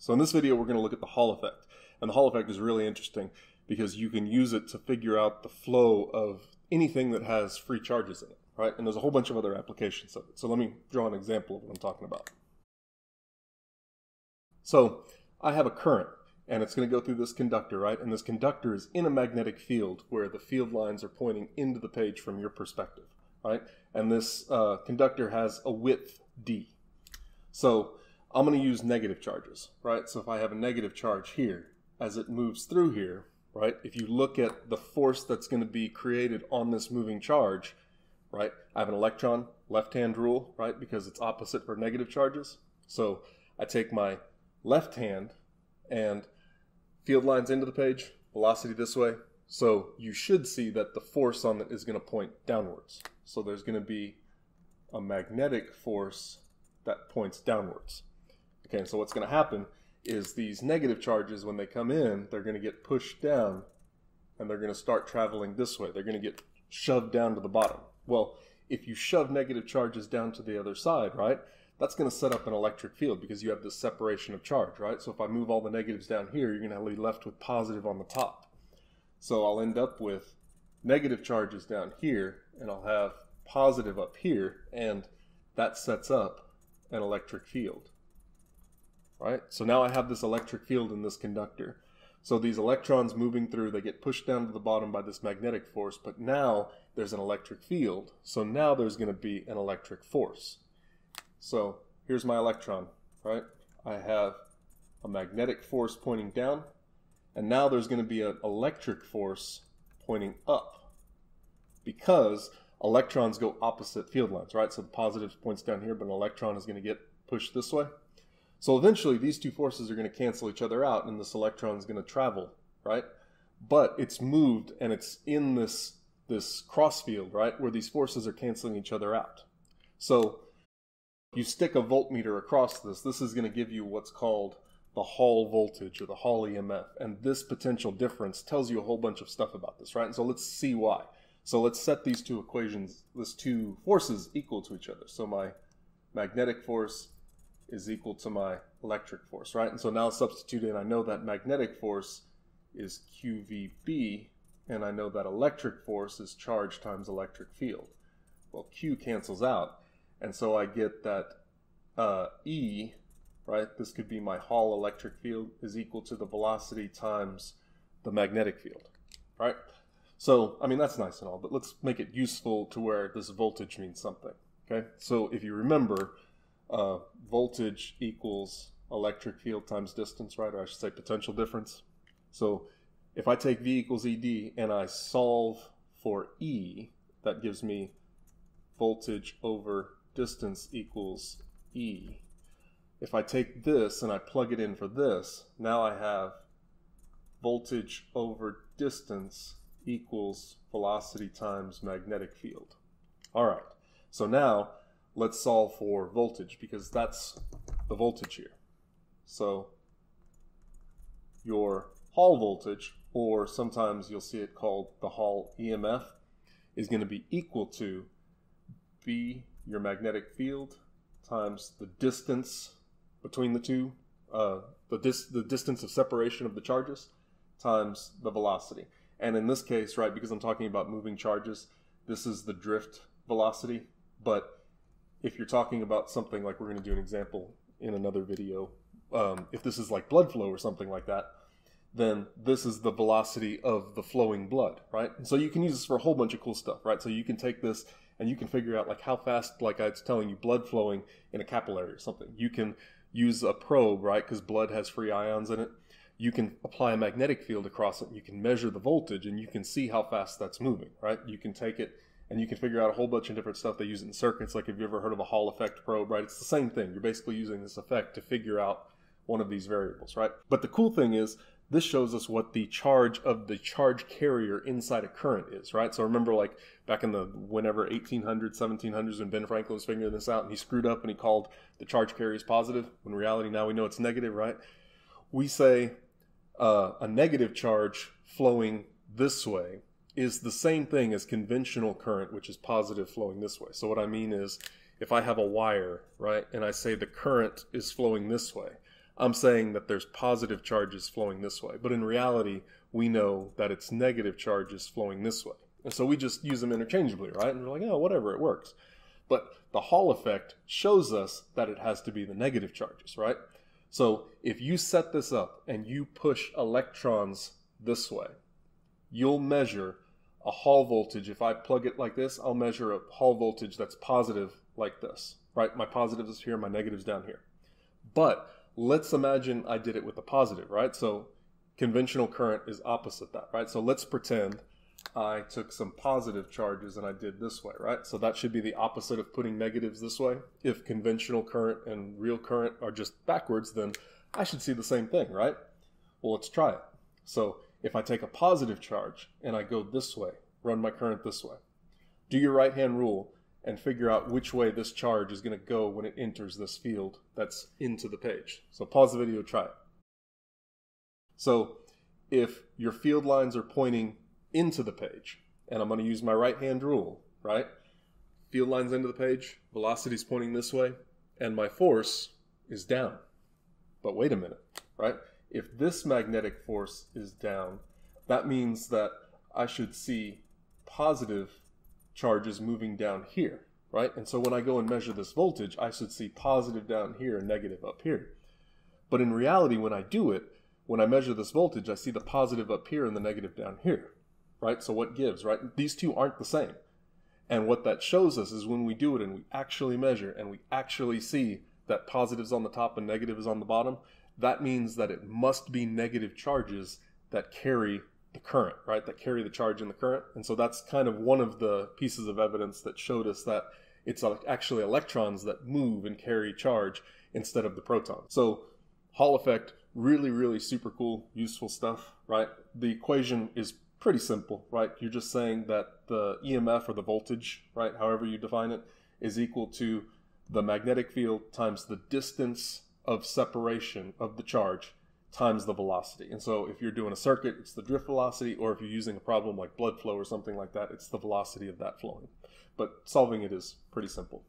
So in this video, we're going to look at the Hall effect. And the Hall effect is really interesting because you can use it to figure out the flow of anything that has free charges in it, right? And there's a whole bunch of other applications of it. So let me draw an example of what I'm talking about. So I have a current and it's going to go through this conductor, right? And this conductor is in a magnetic field where the field lines are pointing into the page from your perspective, right? And this uh, conductor has a width d. So I'm going to use negative charges, right? So if I have a negative charge here, as it moves through here, right? If you look at the force that's going to be created on this moving charge, right? I have an electron left-hand rule, right? Because it's opposite for negative charges. So I take my left hand and field lines into the page, velocity this way. So you should see that the force on it is going to point downwards. So there's going to be a magnetic force that points downwards. Okay, so what's going to happen is these negative charges, when they come in, they're going to get pushed down and they're going to start traveling this way. They're going to get shoved down to the bottom. Well, if you shove negative charges down to the other side, right, that's going to set up an electric field because you have this separation of charge, right? So if I move all the negatives down here, you're going to be left with positive on the top. So I'll end up with negative charges down here, and I'll have positive up here, and that sets up an electric field right? So now I have this electric field in this conductor. So these electrons moving through, they get pushed down to the bottom by this magnetic force, but now there's an electric field. So now there's going to be an electric force. So here's my electron, right? I have a magnetic force pointing down, and now there's going to be an electric force pointing up because electrons go opposite field lines, right? So the positive points down here, but an electron is going to get pushed this way. So eventually these two forces are going to cancel each other out and this electron is going to travel, right? But it's moved and it's in this, this cross field, right? Where these forces are canceling each other out. So you stick a voltmeter across this, this is going to give you what's called the Hall voltage or the Hall EMF. And this potential difference tells you a whole bunch of stuff about this, right? And so let's see why. So let's set these two equations, these two forces equal to each other. So my magnetic force is equal to my electric force, right? And so now substitute in, I know that magnetic force is QVB, and I know that electric force is charge times electric field. Well, Q cancels out, and so I get that uh, E, right, this could be my Hall electric field, is equal to the velocity times the magnetic field, right? So, I mean, that's nice and all, but let's make it useful to where this voltage means something, okay? So if you remember, uh, voltage equals electric field times distance, right? Or I should say potential difference. So if I take V equals ED and I solve for E, that gives me voltage over distance equals E. If I take this and I plug it in for this, now I have voltage over distance equals velocity times magnetic field. All right, so now let's solve for voltage because that's the voltage here. So your Hall voltage, or sometimes you'll see it called the Hall EMF, is going to be equal to B, your magnetic field, times the distance between the two, uh, the, dis the distance of separation of the charges, times the velocity. And in this case, right, because I'm talking about moving charges, this is the drift velocity, but if you're talking about something like we're going to do an example in another video, um, if this is like blood flow or something like that, then this is the velocity of the flowing blood, right? And so you can use this for a whole bunch of cool stuff, right? So you can take this and you can figure out like how fast, like I was telling you, blood flowing in a capillary or something. You can use a probe, right? Because blood has free ions in it. You can apply a magnetic field across it. You can measure the voltage and you can see how fast that's moving, right? You can take it and you can figure out a whole bunch of different stuff. They use it in circuits. Like, have you ever heard of a Hall effect probe, right? It's the same thing. You're basically using this effect to figure out one of these variables, right? But the cool thing is, this shows us what the charge of the charge carrier inside a current is, right? So remember, like back in the whenever 1800s, 1700s, when Ben Franklin was figuring this out, and he screwed up and he called the charge carriers positive. When in reality, now we know it's negative, right? We say uh, a negative charge flowing this way is the same thing as conventional current, which is positive flowing this way. So what I mean is, if I have a wire, right, and I say the current is flowing this way, I'm saying that there's positive charges flowing this way. But in reality, we know that it's negative charges flowing this way. And so we just use them interchangeably, right? And we're like, oh, whatever, it works. But the Hall effect shows us that it has to be the negative charges, right? So if you set this up and you push electrons this way, you'll measure a Hall voltage. If I plug it like this, I'll measure a Hall voltage that's positive like this, right? My positive is here, my negative is down here. But let's imagine I did it with a positive, right? So conventional current is opposite that, right? So let's pretend I took some positive charges and I did this way, right? So that should be the opposite of putting negatives this way. If conventional current and real current are just backwards, then I should see the same thing, right? Well, let's try it. So if I take a positive charge and I go this way, run my current this way, do your right hand rule and figure out which way this charge is going to go when it enters this field that's into the page. So pause the video, try it. So if your field lines are pointing into the page, and I'm going to use my right hand rule, right? Field lines into the page, velocity is pointing this way, and my force is down. But wait a minute, right? If this magnetic force is down, that means that I should see positive charges moving down here, right? And so when I go and measure this voltage, I should see positive down here and negative up here. But in reality, when I do it, when I measure this voltage, I see the positive up here and the negative down here, right? So what gives, right? These two aren't the same. And what that shows us is when we do it and we actually measure and we actually see that positives on the top and negative is on the bottom, that means that it must be negative charges that carry the current, right? That carry the charge in the current. And so that's kind of one of the pieces of evidence that showed us that it's actually electrons that move and carry charge instead of the proton. So Hall effect, really, really super cool, useful stuff, right? The equation is pretty simple, right? You're just saying that the EMF or the voltage, right, however you define it, is equal to the magnetic field times the distance of separation of the charge times the velocity. And so if you're doing a circuit, it's the drift velocity, or if you're using a problem like blood flow or something like that, it's the velocity of that flowing. But solving it is pretty simple.